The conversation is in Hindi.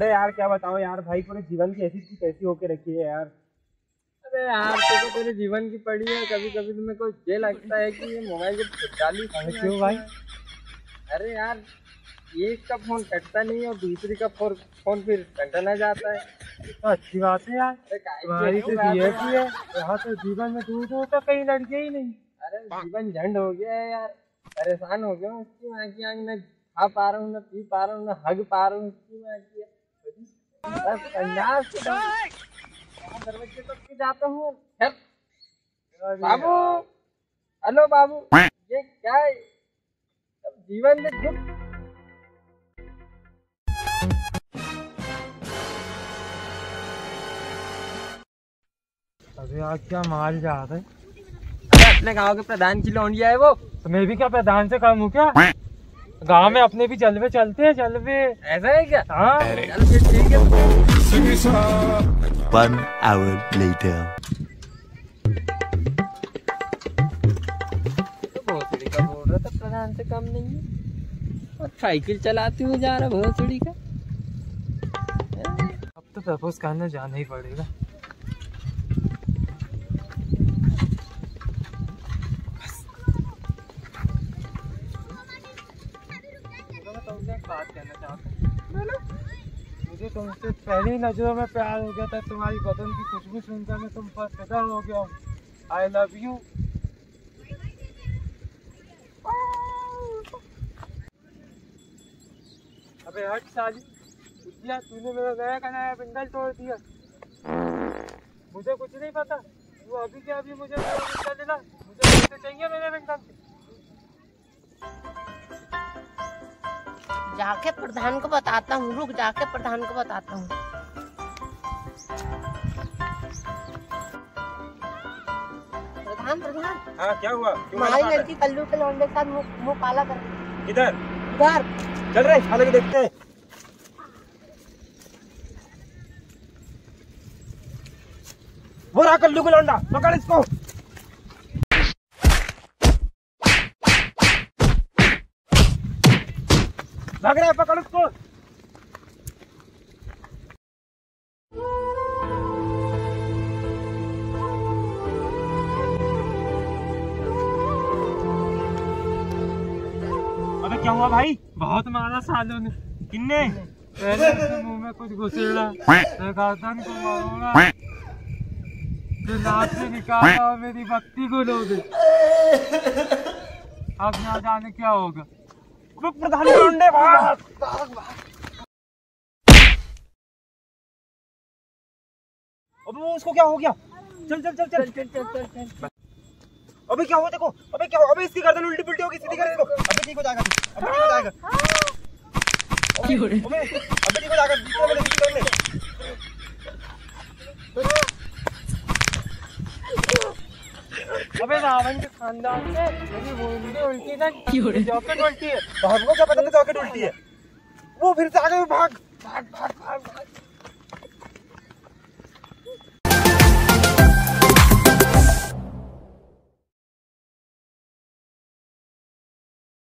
अरे यार क्या बताओ यार भाई पूरे जीवन की ऐसी कैसी होके रखी है यार। अरे यार तो तेरे जीवन की पड़ी है? कभी कभी तो को ये लगता है कि ये मोबाइल जब चालीस क्यों भाई? अरे यार एक का फ़ोन कटता नहीं और दूसरी का फ़ोन फ़ोन फिर कटना जाता है। तो अच्छी बात है यार। तुम्हारी तो ये भी है यहाँ तो जीवन में दूर दूर तक कहीं लड़के ही नहीं। अरे जीवन झंड हो गया है यार। परेशान हो गया हूँ उसकी माँ की आँख न खा पा रहा हूँ न पी पा रहा हूँ न हग पा रहा हूँ उसकी माँ की। जाता हूँ। बाबू। हेलो बाबू। ये क्या है? जीवन में दुख अरे यार क्या माल जा रहा है? अपने गाँव के प्रधान की लौंडिया है वो। तो मैं भी क्या प्रधान से कम हूँ क्या? गाँव में अपने भी जलवे चलते हैं जलवे। ऐसा है क्या? हाँ। चल फिर ठीक One hour later. भोसड़ी का बोल रहा था प्रधान से कम नहीं है। और साइकिल चलाते हुए जा रहा भोसड़ी का। अब तो प्रपोज करने जाना ही पड़ेगा। बात कहना चाहता हूँ। मुझे तुमसे पहली नज़रों में प्यार हो गया था, तुम्हारी बदन की खुशबू सुनकर मैं तुम पर फिदा हो गया हूँ। आई लव यू अबे हट साली। बुद्धिया तूने मेरा गया का नया बिंदल तोड़ दिया। मुझे कुछ नहीं पता। तू अभी के अभी मुझे मेरा बिंदल दिला। मुझे चाहिए मेरे से जाके प्रधान को बताता हूँ रुक जाके प्रधान को बताता हूँ। प्रधान प्रधान। हाँ क्या हुआ? हमारी लड़की कल्लू के लौंडे के साथ मुँह काला कर किधर? उधर चल रहे हालाँकि देखते हैं। वो रहा कल्लू का लौंडा पकड़ इसको। भाग रहा है पकड़ उसको। अबे क्या हुआ भाई? बहुत मारा सालों ने। किन्ने? पहले उसने मुँह में कुछ घुसेड़ा। गर्दन को नाक से निकाला मेरी बत्ती को लो दे। अब ना जाने क्या होगा। प्रधान लौंडे भाग अबे वो उसको क्या हो गया चल चल चल चल चल चल चल अबे क्या हुआ देखो अबे क्या हुआ अबे इसकी गर्दन उल्टी पुल्टी होगी सीधी कर इसको अबे ठीक हो जाएगा अबे ठीक हो जाएगा अबे अबे ठीक हो जाएगा दूसरे वाले सीधी कर ले अबे रावण के खानदान से मेरी उल्टी ना जॉकेट उल्टी है। भागो क्या पता था जॉकेट उल्टी है। वो फिर से आगे भाग भाग भाग भाग।